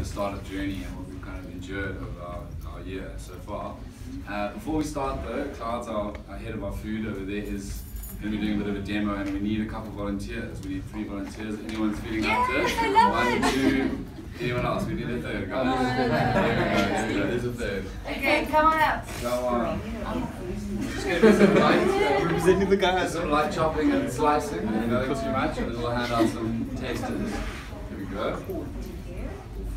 the start of journey and what we've kind of endured over our, our year so far. Uh, before we start though, Clouds, our, our head of our food over there, is going to be doing a bit of a demo and we need a couple of volunteers. We need three volunteers. Anyone's feeling up to it? I love One, it. two, anyone else? We need a third. guys. There we go, there we go. There's a third. Okay, come on up. Go on. Just going to do some light, Representing the guys. some light chopping and slicing, nothing too much, and then we'll hand out some tasters. Here we go.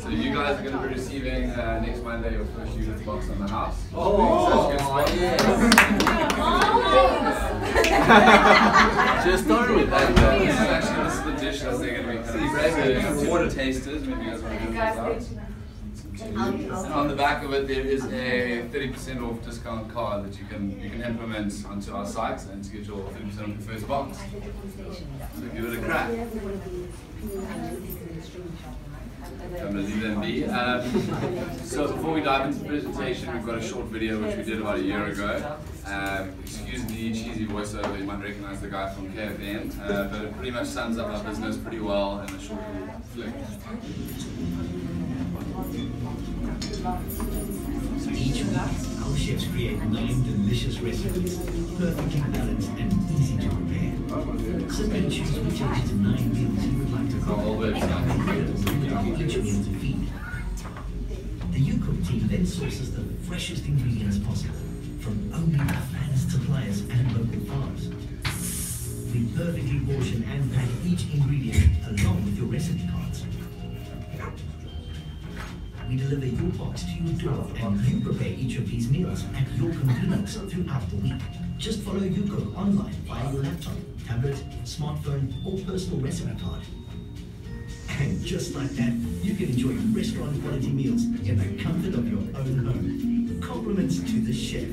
So you guys are going to be receiving uh, next Monday your first unit box on the house. Oh, Such good yes. Just started with that. Uh, this is actually this is the dish that they're going to be kind of serving. Water tasters. Maybe you guys want to give this out. And on the back of it, there is a 30% off discount card that you can you can implement onto our site and to get your 30% off your first box. So give it a crack. Leave. Um, so before we dive into the presentation, we've got a short video which we did about a year ago. Um, excuse the cheesy voiceover, you might recognize the guy from KFN, uh, but it pretty much sums up our business pretty well in a short flick. So each week, our chefs create nine delicious recipes, perfectly balanced and easy to prepare. Which of these nine meals you would like to feed. The UCook team then sources the freshest ingredients possible from only the finest suppliers and local farms. We perfectly portion and pack each ingredient along with your recipe cards. We deliver your box to your door and you prepare each of these meals at your convenience throughout the week. Just follow UCook online via your laptop, tablet, smartphone, or personal recipe card. And just like that, you can enjoy restaurant quality meals in the comfort of your own home. Compliments to the chef.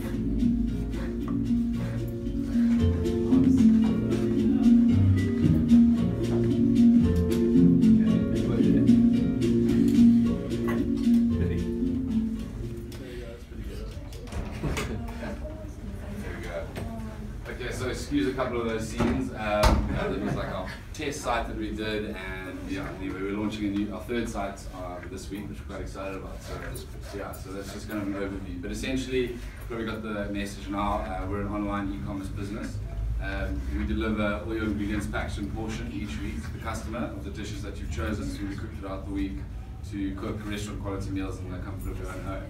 Third site uh, this week, which we're quite excited about. So yeah, so that's just kind of an overview. But essentially, probably got the message now. Uh, we're an online e-commerce business. Um, we deliver all your ingredients packaged and portioned each week to the customer of the dishes that you've chosen to be cooked throughout the week to cook restaurant quality meals in the comfort of your own home.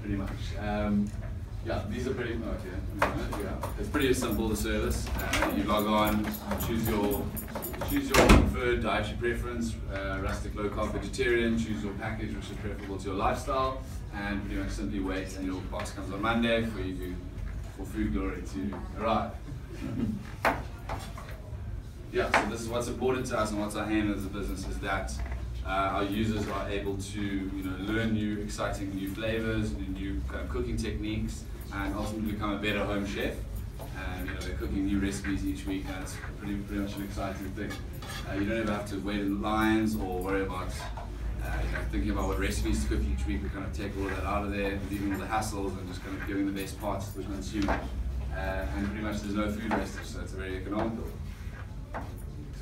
Pretty much. Um, yeah, these are pretty much, yeah. yeah. It's pretty simple, the service. Uh, you log on, choose your choose your preferred dietary preference, uh, rustic, low carb, vegetarian, choose your package which is preferable to your lifestyle, and pretty much simply wait and your box comes on Monday for you to, for Food Glory to arrive. Yeah, so this is what's important to us and what's our aim as a business is that uh, our users are able to you know, learn new, exciting new flavors, new, of cooking techniques, and ultimately become a better home chef. And you know, they're cooking new recipes each week, and it's pretty, pretty much an exciting thing. Uh, you don't ever have to wait in lines or worry about uh, you know, thinking about what recipes to cook each week. We kind of take all of that out of there, leaving all the hassles, and just kind of giving the best parts to the consumer. Uh, and pretty much there's no food wastage, so it's very economical.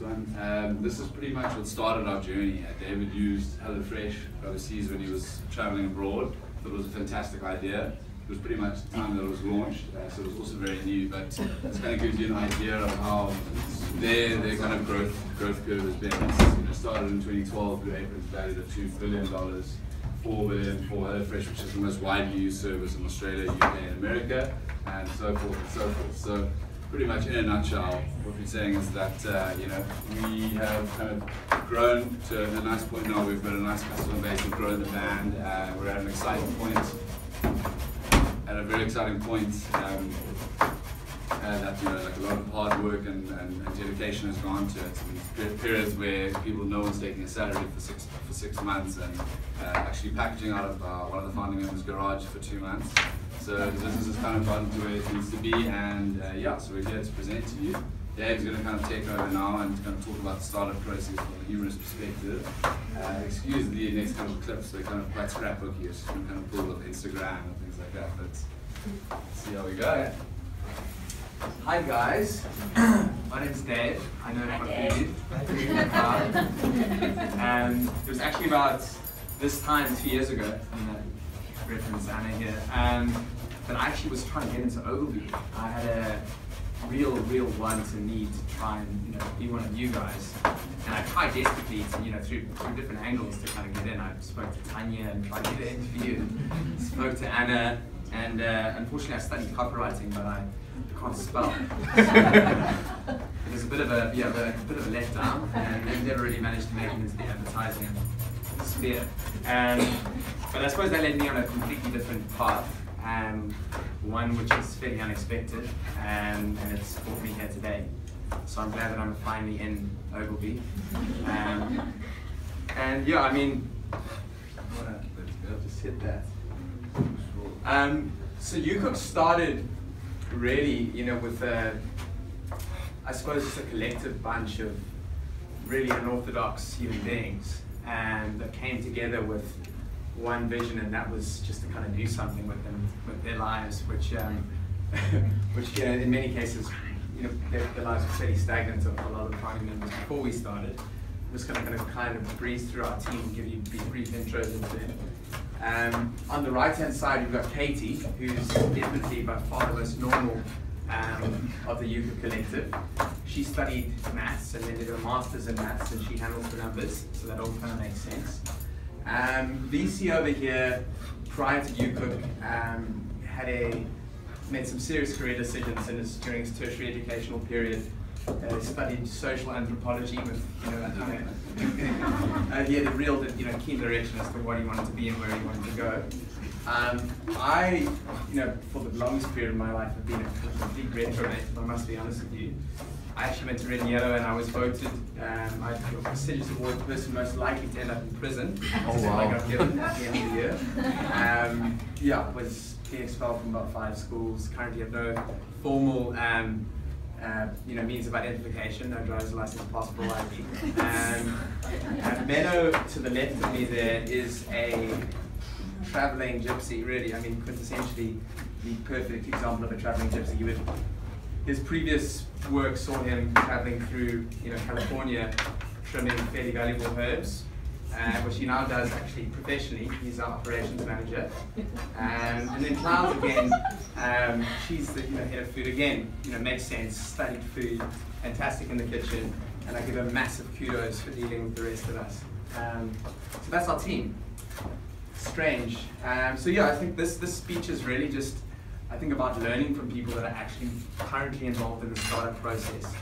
Um, this is pretty much what started our journey. David used HelloFresh overseas when he was traveling abroad. It was a fantastic idea. It was pretty much the time that it was launched, uh, so it was also very new. But this kind of gives you an idea of how their their kind of growth growth curve has been. It's, you know, started in 2012, Blue Apron's valued at $2 billion, $4 billion for HelloFresh, which is the most widely used service in Australia, UK, and America, and so forth and so forth. So pretty much in a nutshell, what we're saying is that uh, you know we have kind of grown to a nice point now. We've got a nice customer base. We've grown the band. Uh, we're at an exciting point. At a very exciting point. Um, uh, that you know, like a lot of hard work and, and, and dedication has gone to it. And periods where people no one's taking a salary for six for six months and uh, actually packaging out of uh, one of the founding members' garage for two months. So the business has kind of gotten to where it needs to be, and uh, yeah, so we're here to present to you. Dave's going to kind of take over now and kind of talk about the startup process from a humorous perspective. Uh, excuse the next couple of clips. They're kind of quite scrapbooky. It's just kind of pull of Instagram and things like that. But let's see how we go. Hi guys, my name's Dave. I know Hi, Dave. And it was actually about this time two years ago, I'm gonna reference Anna here, um, that I actually was trying to get into Ogilvy. I had a real, real want and need to try and you know be one of you guys. And I tried desperately to, you know, through, through different angles to kind of get in. I spoke to Tanya and tried to get an interview, and spoke to Anna, and uh, unfortunately I studied copywriting, but I can't spell. it was a bit of a yeah, a bit of a letdown, and they never really managed to make it into the advertising sphere. Um, but I suppose that led me on a completely different path, um, one which is fairly unexpected, um, and it's brought me here today. So I'm glad that I'm finally in Ogilvy. Um, and yeah, I mean, just hit that. Um, so UCook started really, you know, with a, I suppose it's a collective bunch of really unorthodox human beings, and that came together with one vision, and that was just to kind of do something with them, with their lives, which, um, which you know, in many cases, you know, their, their lives were fairly stagnant. A a lot of founding members before we started. I'm just going to kind of kind of breeze through our team and give you brief, intros into. Um, on the right hand side, we've got Katie, who's definitely by far the most normal um, of the UCook collective. She studied maths and then did a master's in maths, and she handles the numbers, so that all kind of makes sense. Um, VC over here, prior to UCook, um, had a made some serious career decisions in his, during his tertiary educational period. Uh, studied social anthropology with, you know, of, uh, he had a real, you know, keen direction as to what he wanted to be and where he wanted to go. Um, I, you know, for the longest period of my life, have been a complete if I must be honest with you. I actually went to Red and Yellow and I was voted, um, I got a prestigious award, person most likely to end up in prison. Oh, So I wow. got given at the end of the year. Um, yeah, was being expelled from about five schools, currently have no formal um, uh, you know, means of identification, no driver's license, passport, ID. Um, and Menno to the left of me there is a traveling gypsy, really. I mean, quintessentially the perfect example of a traveling gypsy. You would, his previous work saw him traveling through, you know, California, trimming fairly valuable herbs, uh, which he now does actually professionally. He's our operations manager. Um, and then Clouds again, um, she's the you know, head of food again. You know, makes sense. Studied food, fantastic in the kitchen, and I give her massive kudos for dealing with the rest of us. Um, so that's our team strange. Um, so yeah, I think this this speech is really just I think about learning from people that are actually currently involved in the startup process.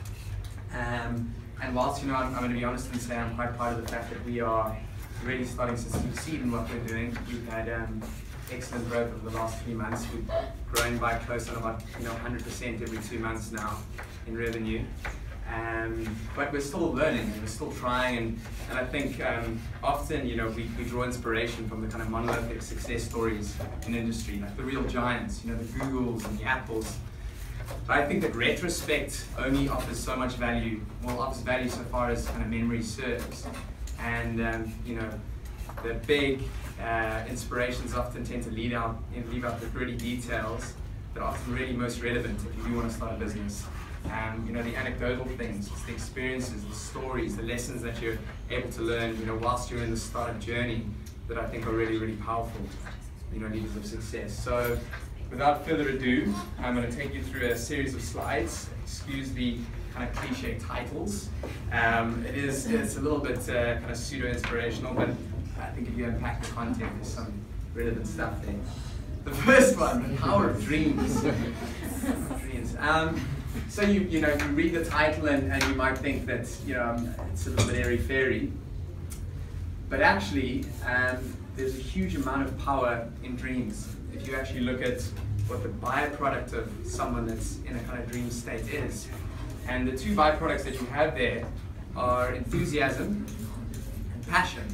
Um, and whilst you know I'm, I'm going to be honest and say I'm quite proud of the fact that we are really starting to succeed in what we're doing. We've had um, excellent growth over the last few months. We've grown by close to about you know 100% every two months now in revenue. Um, but we're still learning and we're still trying and, and I think um, often you know we, we draw inspiration from the kind of monolithic success stories in industry like the real giants you know the Googles and the Apples. But I think that retrospect only offers so much value well offers value so far as kind of memory serves. And um, you know the big uh, inspirations often tend to lead out leave out the gritty details that are often really most relevant if you do want to start a business um, you know, the anecdotal things, the experiences, the stories, the lessons that you're able to learn, you know, whilst you're in the startup journey that I think are really, really powerful, you know, leaders of success. So without further ado, I'm going to take you through a series of slides. Excuse the kind of cliche titles. Um, it is, it's a little bit uh, kind of pseudo-inspirational, but I think if you unpack the content, there's some relevant stuff there. The first one, the power of dreams. dreams. Um, so you you know you read the title and, and you might think that you know um, it's a little bit airy fairy, but actually um, there's a huge amount of power in dreams. If you actually look at what the byproduct of someone that's in a kind of dream state is, and the two byproducts that you have there are enthusiasm and passion.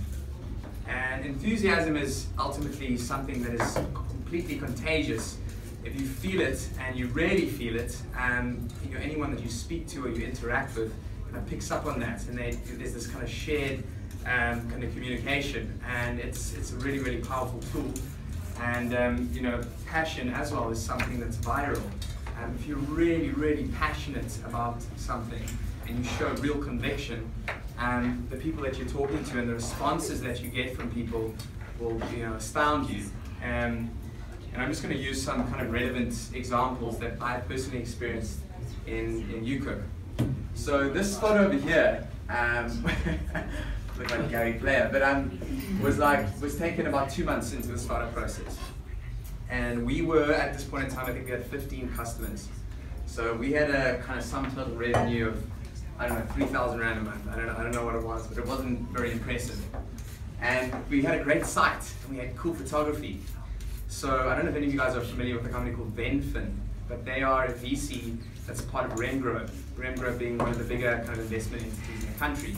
And enthusiasm is ultimately something that is completely contagious. If you feel it and you really feel it, and you know anyone that you speak to or you interact with kind of picks up on that, and they, there's this kind of shared um, kind of communication, and it's it's a really really powerful tool. And um, you know, passion as well is something that's viral. Um, if you're really really passionate about something and you show real conviction, um, the people that you're talking to and the responses that you get from people will you know astound you. Um, and I'm just going to use some kind of relevant examples that I personally experienced in, in UCook. So this photo over here, um, look like Gary Player, but um, was like was taken about two months into the startup process. And we were at this point in time, I think we had 15 customers. So we had a kind of sum total revenue of I don't know 3,000 rand a month. I don't know, I don't know what it was, but it wasn't very impressive. And we had a great site, and we had cool photography. So I don't know if any of you guys are familiar with a company called Venfin, but they are a VC that's part of Remgro, Remgrow being one of the bigger kind of investment entities in the country.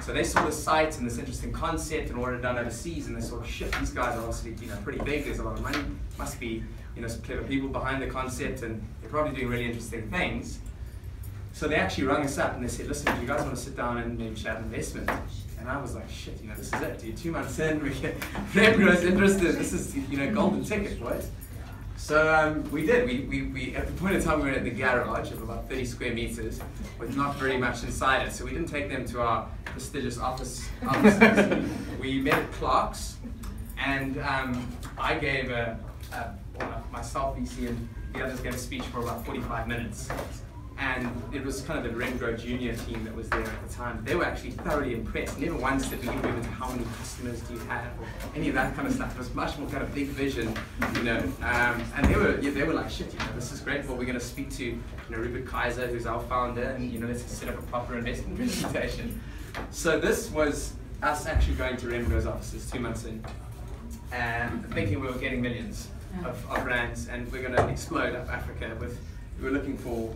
So they saw the site and this interesting concept and ordered it done overseas, and they sort of shit, these guys are obviously you know pretty big. There's a lot of money. Must be you know some clever people behind the concept, and they're probably doing really interesting things. So they actually rang us up and they said, listen, do you guys want to sit down and maybe chat investment? And I was like, shit, you know, this is it, dude. Two months in, we get Remgro's interested. This is, you know, golden ticket, boys. So um, we did. We, we, we, at the point in time, we were at the garage of about 30 square meters with not very much inside it. So we didn't take them to our prestigious office offices. we met at Clark's, and um, I gave a, a well, myself, VC, and the others gave a speech for about 45 minutes. And it was kind of the Remgro Junior team that was there at the time. They were actually thoroughly impressed. Never once did we go into how many customers do you have or any of that kind of stuff. It was much more kind of big vision, you know. Um, and they were yeah, they were like, shit, you know, this is great. But we're going to speak to you know Rupert Kaiser, who's our founder, and you know, let's set up a proper investment presentation. So this was us actually going to Remgro's offices two months in, and thinking we were getting millions of, of rands, and we're going to explode up Africa with. We were looking for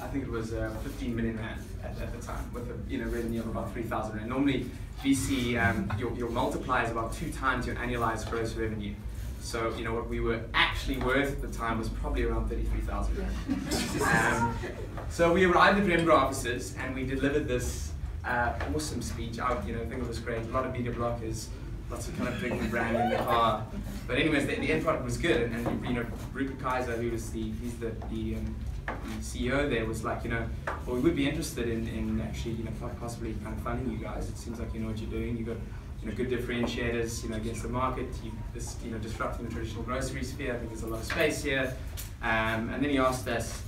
I think it was uh, 15 million rand at, at, the time with a you know revenue of about 3,000 rand. Normally, VC um, your, your multiplier is about two times your annualized gross revenue. So you know what we were actually worth at the time was probably around 33,000 rand. um, so we arrived at Remgro offices and we delivered this uh, awesome speech. I you know think it was great. A lot of media blockers. Lots of kind of big brand in the car, but anyways, the, the end product was good, and, and you know Rupert Kaiser, who was the he's the the um, the CEO there was like, you know, well, we would be interested in, in actually, you know, possibly kind of funding you guys. It seems like you know what you're doing. You've got, you know, good differentiators, you know, against the market. You, this, you know, disrupting the traditional grocery sphere. I think there's a lot of space here. Um, and then he asked us,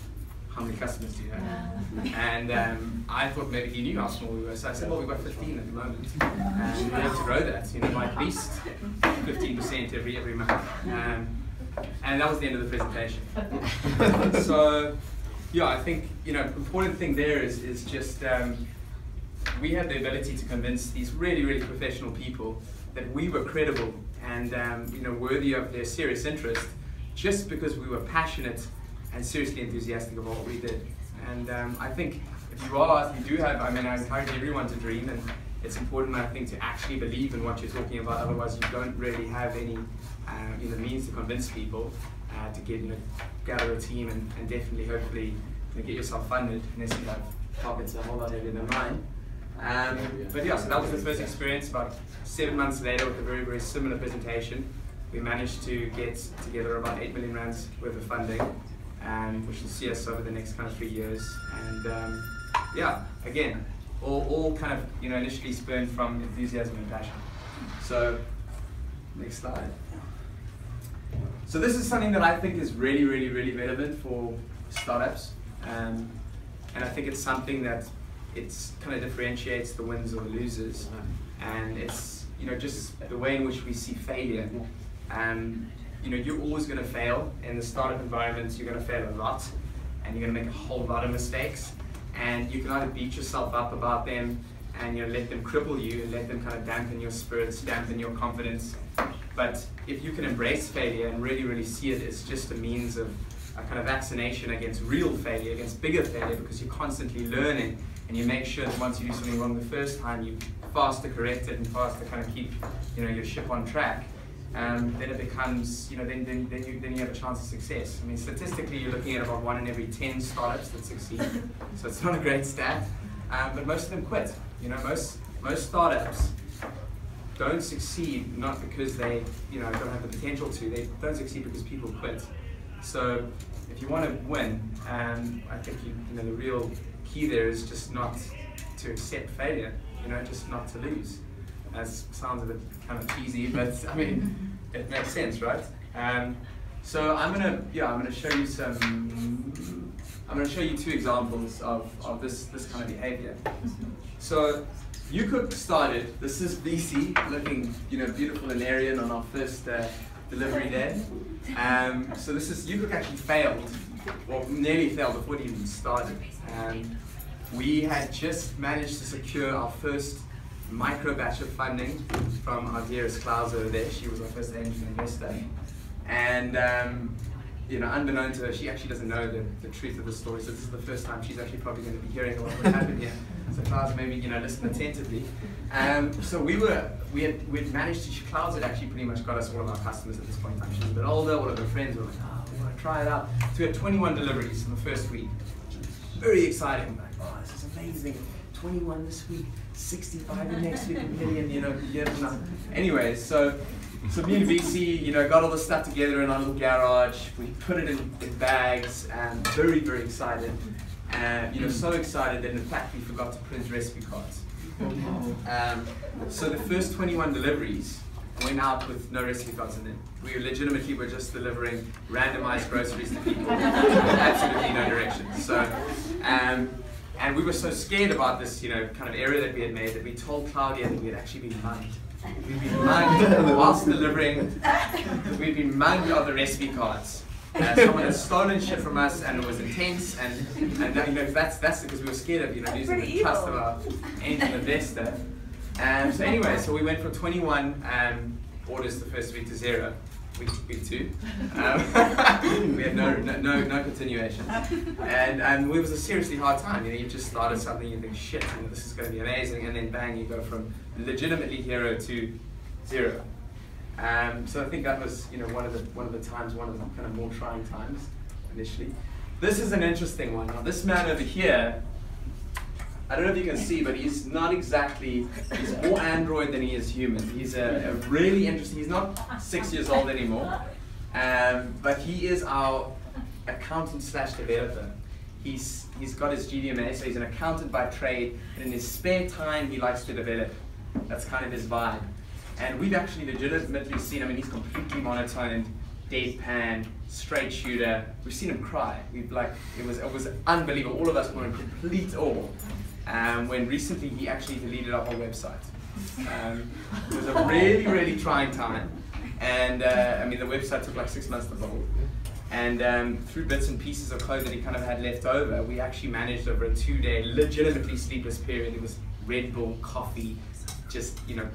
how many customers do you have? and um, I thought maybe he knew how small we were. So I said, well, we've got 15 at the moment. And we have to grow that, you know, by at least 15% every, every month. Um, and that was the end of the presentation. so, yeah, I think you know, important thing there is is just um, we had the ability to convince these really, really professional people that we were credible and um, you know worthy of their serious interest, just because we were passionate and seriously enthusiastic about what we did. And um, I think if you are, if you do have, I mean, I encourage everyone to dream and it's important, I think, to actually believe in what you're talking about. Otherwise, you don't really have any you know, means to convince people uh, to get, you know, gather a team and, and definitely, hopefully, you know, get yourself funded unless you have pockets a whole lot heavier than mine. Um, but yeah, so that was the first experience. About seven months later, with a very, very similar presentation, we managed to get together about 8 million rands worth of funding, um, which will see us over the next kind of three years. And um, yeah, again, all, all kind of you know initially spurned from enthusiasm and passion. So, next slide. So this is something that I think is really, really, really relevant for startups, um, and I think it's something that it's kind of differentiates the winners or the losers, and it's you know just the way in which we see failure. Um, you know, you're always going to fail in the startup environments. You're going to fail a lot, and you're going to make a whole lot of mistakes and you can either beat yourself up about them and you know, let them cripple you and let them kind of dampen your spirits, dampen your confidence. But if you can embrace failure and really, really see it as just a means of a kind of vaccination against real failure, against bigger failure, because you're constantly learning and you make sure that once you do something wrong the first time, you faster correct it and faster kind of keep you know, your ship on track um, then it becomes, you know, then, then, then, you, then you have a chance of success. I mean, statistically, you're looking at about one in every 10 startups that succeed. so it's not a great stat, um, but most of them quit. You know, most, most startups don't succeed not because they you know don't have the potential to. They don't succeed because people quit. So if you want to win, um, I think you, you know the real key there is just not to accept failure. You know, just not to lose. That sounds a bit kind of cheesy, but I mean it makes sense, right? Um, so I'm gonna yeah I'm gonna show you some. I'm going to show you two examples of, of this, this kind of behavior. So UCook started, this is BC, looking you know beautiful and Aryan on our first uh, delivery day. Um, so this is, UCook actually failed, or nearly failed before it even started. Um, we had just managed to secure our first micro batch of funding from our dearest Klaus over there. She was our first angel investor. And um, you know, unbeknown to her, she actually doesn't know the, the truth of the story. So this is the first time she's actually probably going to be hearing what happened here. So Klaus, maybe you know, listen attentively. Um, so we were, we had, we had managed to. Klaus had actually pretty much got us all of our customers at this point. She was a bit older. All of her friends were like, oh, we want to try it out. So we had 21 deliveries in the first week. Very exciting. Like, oh, this is amazing. 21 this week, 65 the next week, a million. You know, yeah. Anyways, so so me and VC, you know, got all the stuff together in our little garage. We put it in, in bags, and very, very excited. And you know, so excited that in fact we forgot to print recipe cards. Um, so the first 21 deliveries went out with no recipe cards in them. We legitimately were just delivering randomized groceries to people, absolutely no directions. So, um, and we were so scared about this, you know, kind of error that we had made that we told Claudia that we had actually been mugged. We've been mugged whilst delivering. we'd been mugged of the recipe cards. Uh, someone had stolen shit from us, and it was intense. And, and that, you know that's that's because we were scared of you know losing the trust of our angel investor. Um, so anyway, so we went from 21 um, orders the first week to zero. Week, week two. Um, we had no, no, no, no continuation. And um, it was a seriously hard time. You know, you just started something, you think, shit, you know, this is going to be amazing, and then bang, you go from legitimately hero to zero. Um, so I think that was, you know, one of the one of the times, one of the kind of more trying times initially. This is an interesting one. Now, this man over here I don't know if you can see, but he's not exactly, he's more android than he is human. He's a, a really interesting, he's not six years old anymore, um, but he is our accountant slash developer. He's, he's got his GDMA, so he's an accountant by trade, and in his spare time he likes to develop. That's kind of his vibe. And we've actually legitimately seen, I mean, he's completely monotoned, deadpan, straight shooter. We've seen him cry. We've like, it was, it was unbelievable. All of us were in complete awe um, when recently he actually deleted our website. Um, it was a really, really trying time. And uh, I mean, the website took like six months to build. And um, through bits and pieces of code that he kind of had left over, we actually managed over a two day, legitimately sleepless period. It was Red Bull, coffee, just, you know,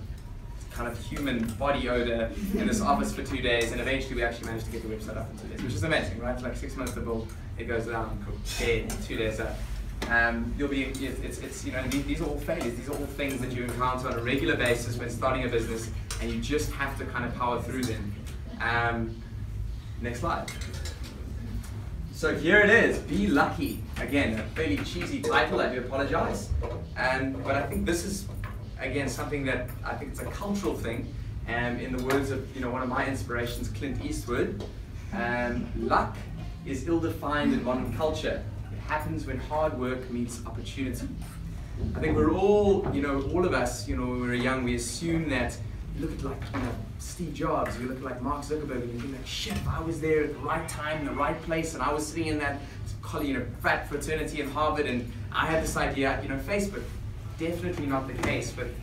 kind of human body odor in this office for two days. And eventually we actually managed to get the website up in two days, which is amazing, right? It's like six months to build, it goes down, cool, two days up. Um, you'll be, it's, it's, you know, these are all failures. These are all things that you encounter on a regular basis when starting a business, and you just have to kind of power through them. Um, next slide. So here it is, Be Lucky. Again, a fairly cheesy title, I do apologize. Um, but I think this is, again, something that I think it's a cultural thing. Um, in the words of you know one of my inspirations, Clint Eastwood, um, luck is ill-defined in modern culture It happens when hard work meets opportunity. I think we're all, you know, all of us, you know, when we were young, we assume that you look at like, you know, Steve Jobs, you look at like Mark Zuckerberg, and you think like, shit, I was there at the right time, in the right place, and I was sitting in that, you know, frat fraternity in Harvard, and I had this idea, you know, Facebook. Definitely not the case with,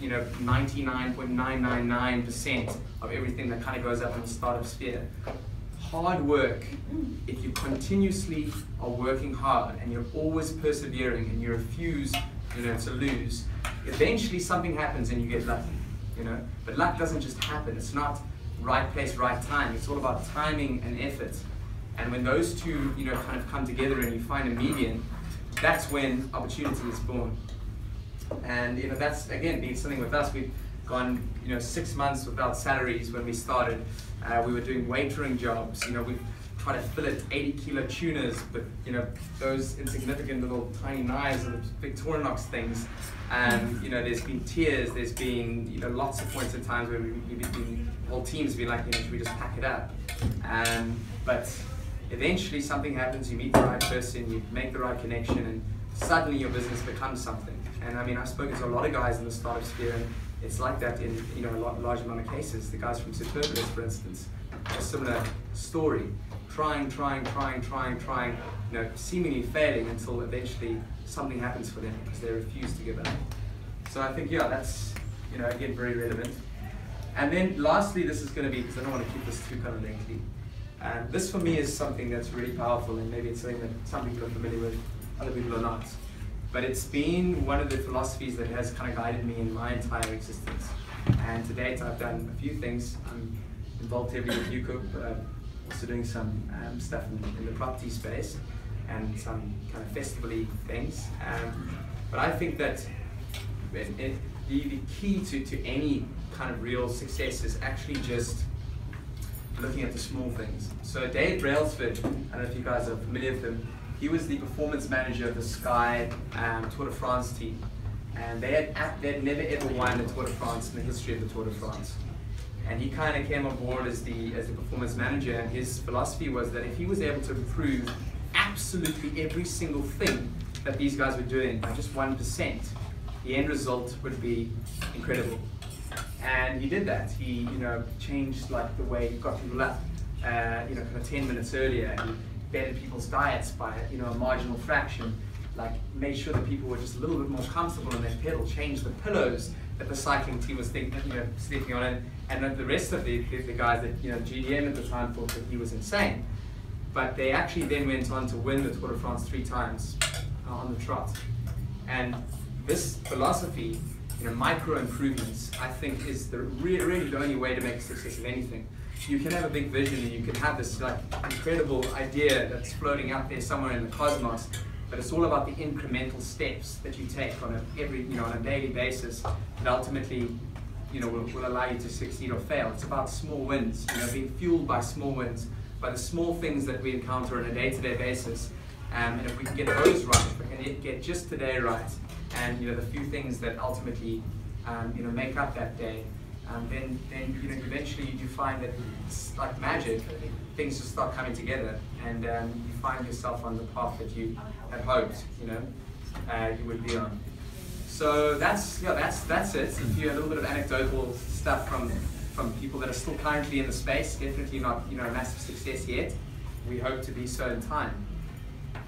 you know, 99.999% of everything that kind of goes up in the startup sphere hard work, if you continuously are working hard and you're always persevering and you refuse, you know, to lose, eventually something happens and you get lucky, you know. But luck doesn't just happen. It's not right place, right time. It's all about timing and effort. And when those two, you know, kind of come together and you find a median, that's when opportunity is born. And you know, that's again been something with us. We've gone, you know, six months without salaries when we started. Uh, we were doing waitering jobs. You know, we tried to fillet 80 kilo tunas, but you know those insignificant little tiny knives and the things. And you know, there's been tears. There's been you know lots of points in times where we, we've been whole teams been like, you know, should we just pack it up? Um, but eventually something happens. You meet the right person. You make the right connection, and suddenly your business becomes something. And I mean, I've spoken to a lot of guys in the startup sphere, and it's like that in you know a lot, large amount of cases. The guys from Superbalist, for instance, a similar story trying, trying, trying, trying, trying, you know, seemingly failing until eventually something happens for them because they refuse to give up. So I think, yeah, that's, you know, again, very relevant. And then lastly, this is going to be, because I don't want to keep this too kind of lengthy, um, this for me is something that's really powerful and maybe it's something that some people are familiar with, other people are not. But it's been one of the philosophies that has kind of guided me in my entire existence. And to date, I've done a few things. I'm involved heavily with UCook, uh, also doing some um, stuff in, in, the property space and some kind of festival things. Um, but I think that it, it, the, the key to, to any kind of real success is actually just looking at the small things. So Dave Brailsford, I don't know if you guys are familiar with him, he was the performance manager of the Sky um, Tour de France team. And they had, they had never ever won the Tour de France in the history of the Tour de France and he kind of came on board as the as the performance manager. And his philosophy was that if he was able to improve absolutely every single thing that these guys were doing by just one percent, the end result would be incredible. And he did that. He you know changed like the way he got people up. Uh, you know, kind of 10 minutes earlier. He bettered people's diets by you know a marginal fraction like made sure that people were just a little bit more comfortable in their pedal, changed the pillows that the cycling team was thinking, you know, sleeping on, and, and the rest of the, the, the, guys that, you know, GDM at the time thought that he was insane. But they actually then went on to win the Tour de France three times uh, on the trot. And this philosophy, you know, micro improvements, I think is the re really the only way to make success of anything. You can have a big vision and you can have this like incredible idea that's floating out there somewhere in the cosmos, but it's all about the incremental steps that you take on a every you know on a daily basis that ultimately you know will, will allow you to succeed or fail. It's about small wins, you know, being fueled by small wins, by the small things that we encounter on a day-to-day basis. Um, and if we can get those right, if we can get just today right, and you know the few things that ultimately um, you know make up that day, um, then then you know eventually you find that it's like magic. Things just start coming together, and um, you find yourself on the path that you had hoped, you know, uh, you would be on. So that's yeah, that's that's it. If you a little bit of anecdotal stuff from from people that are still currently in the space, definitely not you know a massive success yet. We hope to be so in time.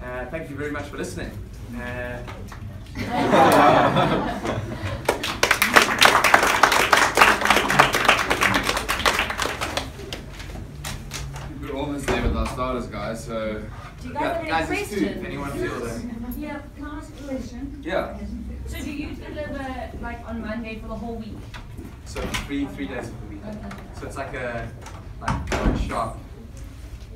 Uh, thank you very much for listening. Uh, We're almost there with our starters, guys. So, Do you guys have any guys, there's two. If questions? anyone feels it. Yeah, can I ask a question? yeah. So do you deliver like on Monday for the whole week? So three three days of the week. Okay. So it's like a like a shop,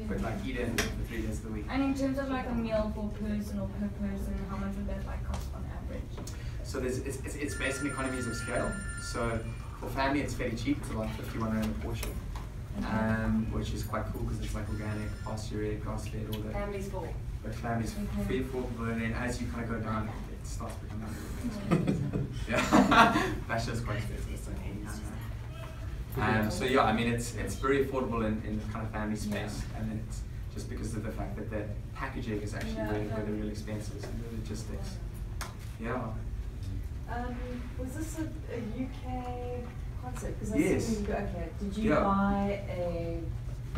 but like eat in for three days of the week. And in terms of like a meal for person or per person, how much would that like cost on average? So there's it's, it's, it's based on economies of scale. So for family, it's fairly cheap. It's about 51 rand a portion, um, which is quite cool because it's like organic, pasture, grass fed, all that. Families full. But families Okay. free for and then as you kind of go down, it starts becoming a little bit expensive. yeah, that's just quite expensive. It's like 89 rand. Um, so yeah, I mean it's it's very affordable in, in the kind of family space, and then it's just because of the fact that the packaging is actually Yeah, where, where the real expenses and the logistics. Yeah. Um, was this a, a UK Because I Yes. see you go, okay, did you Yeah. buy a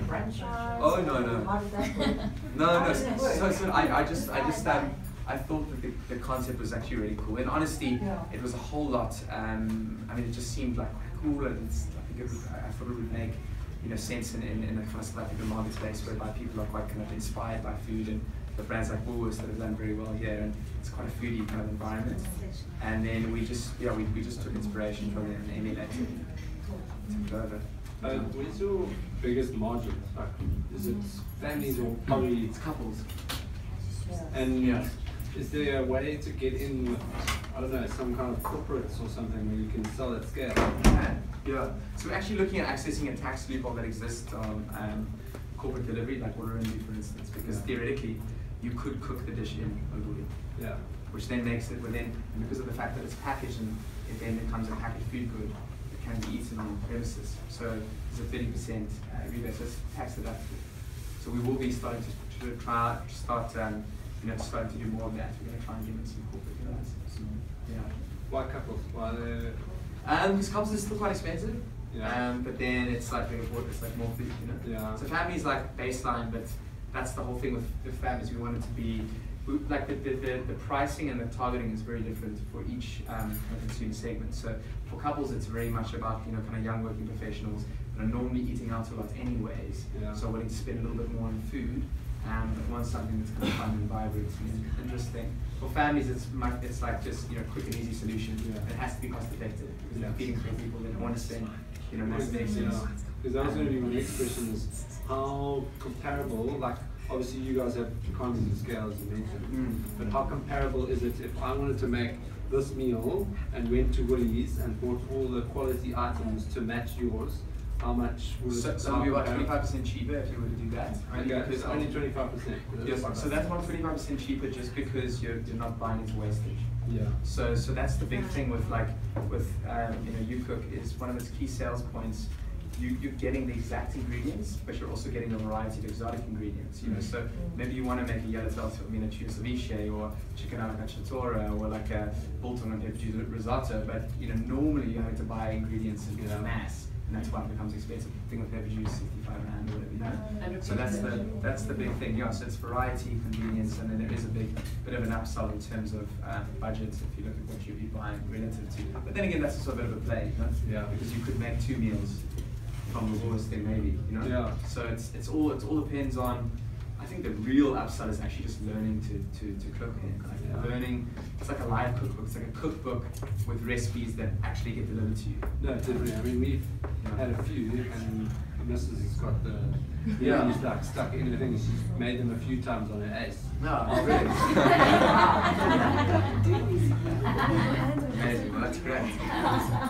franchise? Oh, no, no. How did that work? No, no. So, so, I, I just, I Just um, I thought that the, the concept was actually really cool. In honesty, Yeah. it was a whole lot. Um, I mean, it just seemed like quite cool, and it's, I think it would, I I thought it would make, you know, sense in, in, in a kind of South African marketplace whereby people are quite kind of inspired by food and the brands like Woolworths that have done very well here, and it's quite a foodie kind of environment. And then we just, yeah, we, we just took inspiration from it and emulated it. Took it over. Uh, what is your biggest margin? Like, is it families or probably It's couples. And Yeah. is there a way to get in? with, I don't know, some kind of corporates or something where you can sell at scale. Yeah, so we're actually looking at accessing a tax loophole that exists on, um, corporate delivery, like order and do for instance, because Yeah. theoretically you could cook the dish in locally, Yeah. which then makes it within, and because of the fact that it's packaged and it then becomes a packaged food good, it can be eaten on premises. So there's a 30% uh, rebate, so it's tax deductible. So we will be starting to, to try, start, um, you know, starting to do more of that. We're going to try and give it some corporate guys. So, yeah. Why couples? Why the? Um, because couples is still quite expensive. Yeah. Um, but then it's like it's like more food, you know. Yeah. So family is like baseline, but that's the whole thing with, with families. We want it to be we, like the, the, the, the pricing and the targeting is very different for each um, consumer segment. So for couples, it's very much about you know kind of young working professionals that are normally eating out a lot anyways. Yeah. So willing to spend a little bit more on food. Um, but want something that's kind of fun and vibrant and interesting. For families, it's mu- it's like just you know quick and easy solution. Yeah. It has to be cost effective because Yeah. they're feeding three people. They don't want to spend you know massive Because that was going to be my next question is how comparable, like obviously you guys have economies of scale as you mentioned, Mm. but how comparable is it if I wanted to make this meal and went to Woolies and bought all the quality items to match yours, how much would So, it so it'll be about twenty five percent cheaper if you were to do that. Only Okay, because it's only twenty five percent. Yes, so that's about twenty five percent cheaper just because you're you're not buying into wastage. Yeah. So, so that's the big thing with like with um, you know you cook is one of its key sales points. You you're getting the exact ingredients, but you're also getting a variety of exotic ingredients. You know, so mm-hmm. Mm-hmm. maybe you want to make a yellowtail, I mean a tuna ceviche or chicken alla cacciatora or like a biltong and pepper juice risotto. But you know normally you have to buy ingredients in Yeah. mass, and that's why it becomes expensive. Thing with pepper juice, sixty five rand or whatever. You know? Mm-hmm. So that's the that's the big thing. Yeah, so it's variety, convenience, and then there is a big bit of an upsell in terms of uh, um, budget if you look at what you'd be buying relative to. But then again, that's also a bit of a play, you know? Yeah. Because you could make two meals from the lowest thing, maybe, you know? Yeah. So it's it's all it all depends on. I think the real upside is actually just learning to, to, to cook and like Yeah. learning. It's like a live cookbook. It's like a cookbook with recipes that actually get delivered to you. No, definitely. I mean, we've had a few, and the missus has got the Yeah. yeah. He's like stuck in the thing. She's made them a few times on her ass. No, oh, really? Amazing, well that's great.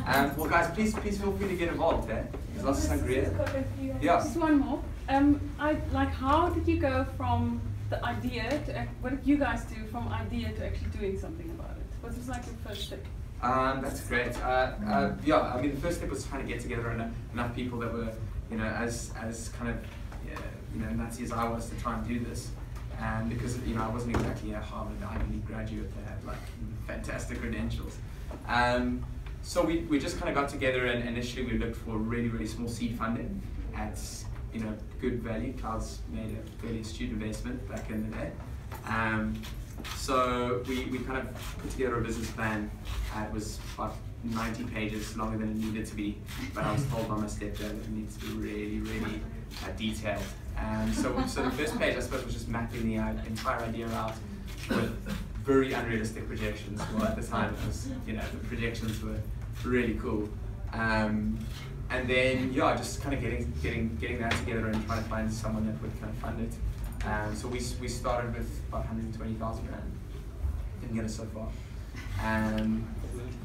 Um, well guys, please please feel free to get involved, eh? There's lots of sangria. Yeah. Just one more. Um, I like. How did you go from the idea to what did you guys do from idea to actually doing something about it? What was like your first step? Um, that's great. Uh, uh, yeah, I mean, the first step was trying to get together enough, enough people that were, you know, as as kind of, yeah, you know, nutty as I was to try and do this. And because you know, I wasn't exactly a Harvard Ivy League graduate that had like fantastic credentials. Um, so we, we just kind of got together and initially we looked for really really small seed funding at you know good value. Clouds made a fairly astute investment back in the day. Um, so we, we kind of put together a business plan. It was about 90 pages longer than it needed to be, but I was told by my stepdad that it needs to be really, really uh, detailed. And so, so the first page, I suppose, was just mapping the uh, entire idea out with very unrealistic projections. Well, at the time, it was, you know, the projections were really cool. Um, and then, yeah, just kind of getting, getting, getting that together and trying to find someone that would kind of fund it. Um, so we, we started with about 120,000 rand. Didn't get us so far. Um,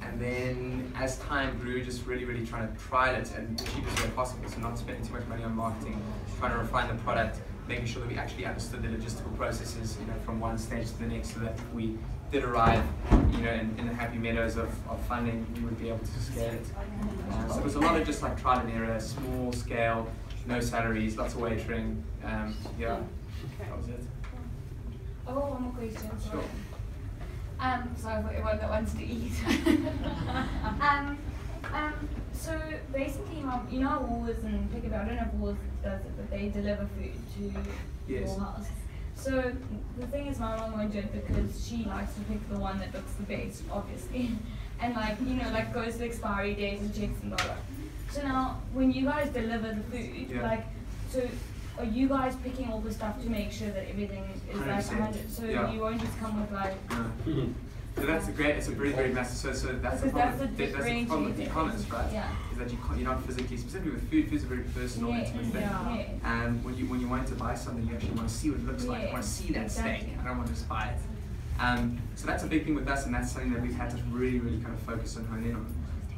and then as time grew, just really, really trying to trial it and the cheapest way possible. So not spending too much money on marketing, trying to refine the product, making sure that we actually understood the logistical processes, you know, from one stage to the next, so that we did arrive, you know, in, in the happy meadows of, of funding, we would be able to scale it. Uh, so it was a lot of just like trial and error, small scale, no salaries, lots of waitering. Um, yeah, that was it. Oh, one more question. Sure. Um, sorry for everyone that wants to eat. um, um, so basically, how, you know, Woolworths and Pick I don't know if Woolworths does it, but they deliver food to Yes. your house. So the thing is, my mom won't do it because she likes to pick the one that looks the best, obviously, and like you know, like goes to expiry dates and checks and blah blah. So now, when you guys deliver the food, Yeah. like, so are you guys picking all the stuff to make sure that everything is like 100%. 100? So Yeah. you won't just come with like So that's a great, it's a very, very massive, so, so that's the Because that's problem, the that's the problem with e-commerce, right? Yeah. Is that you can't, you're not physically, specifically with food, food's a very personal, Yeah, intimate thing. yeah. And when you, when you want to buy something, you actually want to see what it looks like, you Yeah, want to see that exactly. steak, I don't want to just buy it. Um, so that's a big thing with us, and that's something that we've had to really, really kind of focus and hone in on.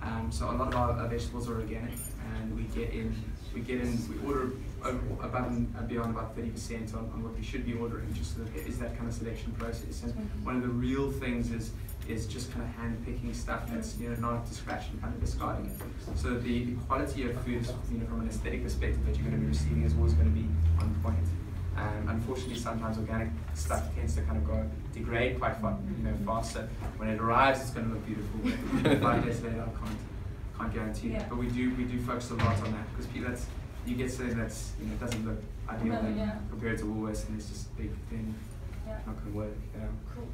Um, so a lot of our, our vegetables are organic, and we get in, we get in, we order above and uh, beyond about 30% on, on what we should be ordering, just so that there is that kind of selection process. And mm-hmm. one of the real things is is just kind of hand picking stuff that's you know not up to scratch and kind of discarding it. So the, the quality of food, you know, from an aesthetic perspective that you're going to be receiving is always going to be on point. Um, unfortunately, sometimes organic stuff tends to kind of go degrade quite fast, you know, mm-hmm. fast. So when it arrives, it's going to look beautiful. Five days later, I can't can't guarantee Yeah. that. But we do we do focus a lot on that because that's you get something that's you know doesn't look ideal No, yeah. compared to Woolworths and it's just big then Yeah. not going to work. You know. Cool.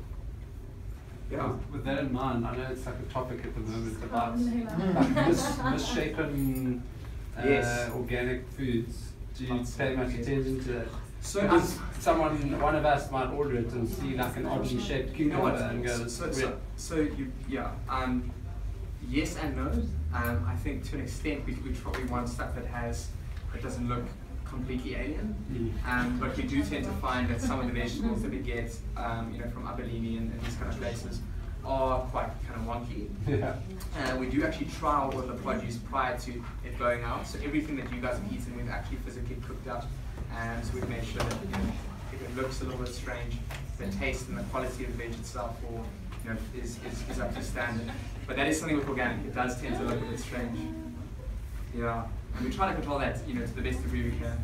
Yeah. With- With that in mind, I know it's like a topic at the moment about like mis- misshapen uh, Yes. organic foods. Do you Lots pay much yes. attention to that? So Because someone, one of us might order it and see like an oddly shaped You know cucumber what? and go, So, so, so, so you, yeah. Um, yes and no. Um, I think to an extent we, we probably want stuff that has that doesn't look completely alien. Mm. Um, but we do tend to find that some of the vegetables that we get, um, you know, from Aberdeen and, and these kind of places, are quite kind of wonky. Yeah. Uh, we do actually try all of the produce prior to it going out. So everything that you guys have eaten, we've actually physically cooked up. And so we've made sure that you know, if it looks a little bit strange, the taste and the quality of the veg itself or, you know, is, is, is up to standard. But that is something with organic. It does tend to look a bit strange. Yeah. And we try to control that, you know, to the best degree we can.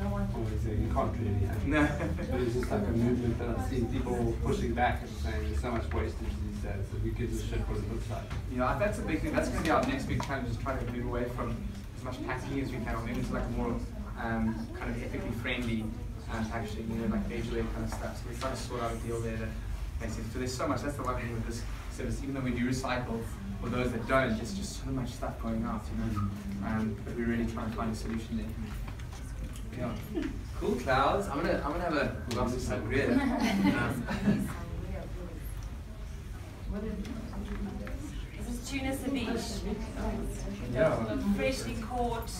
Obviously, you can't really. No. But it's just like a movement that I've seen people pushing back and saying there's so much wastage these days that we gives a shit what it looks like. Yeah, that's a big thing. That's going to be our next big challenge is trying to move away from as much packaging as we can, or maybe into like a more um, kind of ethically friendly um, packaging, you know, like visual kind of stuff. So we're trying to sort out a deal there that makes sense. So there's so much. That's the one thing with this service. Even though we do recycle, for those that don't, there's just so much stuff going out, you know. Um, but we're really trying to find a solution there. Yeah. Cool clouds. I'm gonna I'm gonna have a glass of sangria. Um, This is tuna ceviche. Yeah. Freshly caught